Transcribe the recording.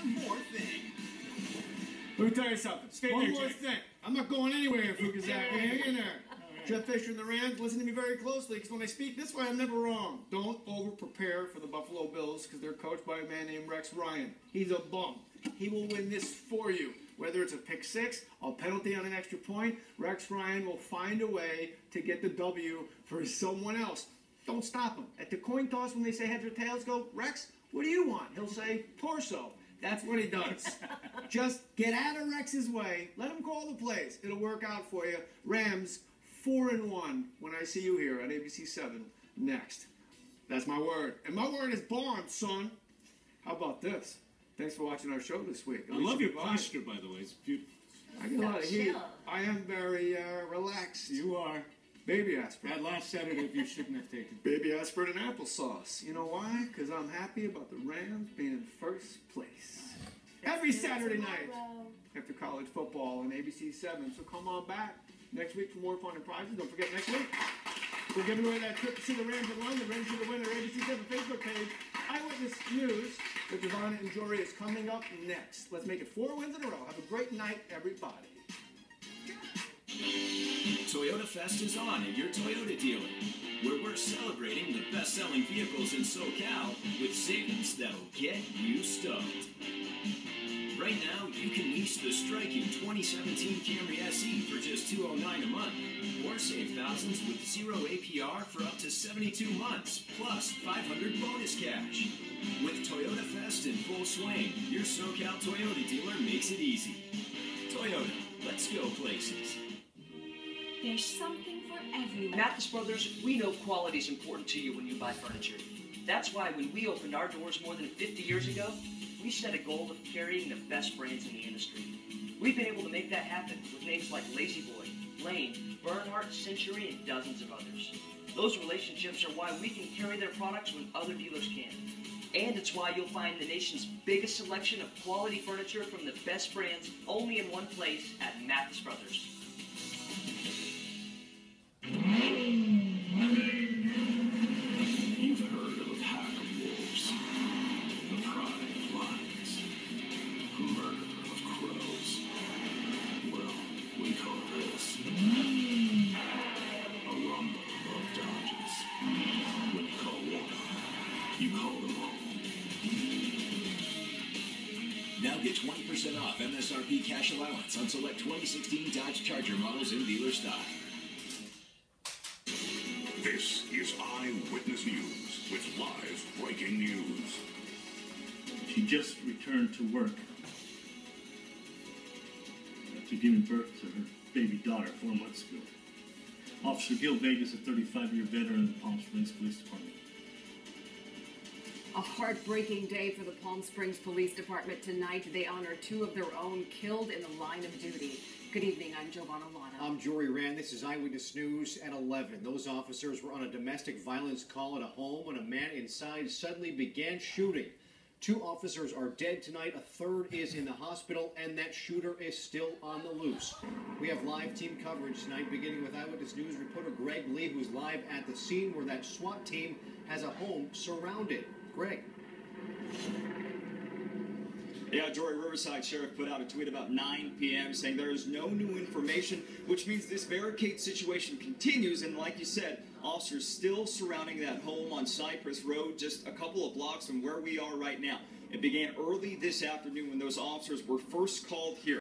one more thing. Let me tell you something. Stay One there, more Jay. thing. I'm not going anywhere, Fukuzaki. Hang in there. Jeff Fisher and the Rams, listen to me very closely because when I speak this way, I'm never wrong. Don't over prepare for the Buffalo Bills because they're coached by a man named Rex Ryan. He's a bum. He will win this for you. Whether it's a pick six, a penalty on an extra point, Rex Ryan will find a way to get the W for someone else. Don't stop him. At the coin toss, when they say heads or tails, go, Rex, what do you want? He'll say torso. That's what he does. Just get out of Rex's way. Let him call the plays. It'll work out for you. Rams four and one when I see you here on ABC Seven next. That's my word, and my word is bond, son. How about this? Thanks for watching our show this week. I love your posture, by the way. It's beautiful. I get a lot of heat. I am very uh, relaxed. You are. Baby aspirin. That last sedative you shouldn't have taken. Baby aspirin and applesauce. You know why? Because I'm happy about the Rams being in first place. Every Saturday night after college football on ABC 7. So come on back next week for more fun and prizes. Don't forget next week. We're giving away that trip to see the Rams in London. Register to win our ABC 7 Facebook page. Eyewitness News with Devon and Jory is coming up next. Let's make it four wins in a row. Have a great night, everybody. Toyota Fest is on at your Toyota dealer, where we're celebrating the best-selling vehicles in SoCal with savings that'll get you stoked. Right now, you can lease the striking 2017 Camry SE for just 209 a month, or save thousands with zero APR for up to 72 months, plus 500 bonus cash. With Toyota Fest in full swing, your SoCal Toyota dealer makes it easy. Toyota, let's go places. There's something for everyone. Mathis Brothers, we know quality is important to you when you buy furniture. That's why when we opened our doors more than 50 years ago, we set a goal of carrying the best brands in the industry. We've been able to make that happen with names like La-Z-Boy, Lane, Bernhardt, Century, and dozens of others. Those relationships are why we can carry their products when other dealers can't. And it's why you'll find the nation's biggest selection of quality furniture from the best brands only in one place at Mathis Brothers. Get 20% off MSRP cash allowance on select 2016 Dodge Charger models in dealer stock. This is Eyewitness News with live breaking news. She just returned to work after giving birth to her baby daughter four months ago. Officer Gil Vegas, a 35 year veteran of the Palm Springs Police Department. A heartbreaking day for the Palm Springs Police Department tonight. They honor two of their own killed in the line of duty. Good evening, I'm Jovana Lara. I'm Jory Rand. This is Eyewitness News at 11. Those officers were on a domestic violence call at a home when a man inside suddenly began shooting. Two officers are dead tonight, a third is in the hospital, and that shooter is still on the loose. We have live team coverage tonight, beginning with Eyewitness News reporter Greg Lee, who's live at the scene where that SWAT team has a home surrounded. Greg. Yeah, Jory Riverside Sheriff put out a tweet about 9 p.m. saying there is no new information, which means this barricade situation continues. And like you said, officers still surrounding that home on Cypress Road, just a couple of blocks from where we are right now. It began early this afternoon when those officers were first called here.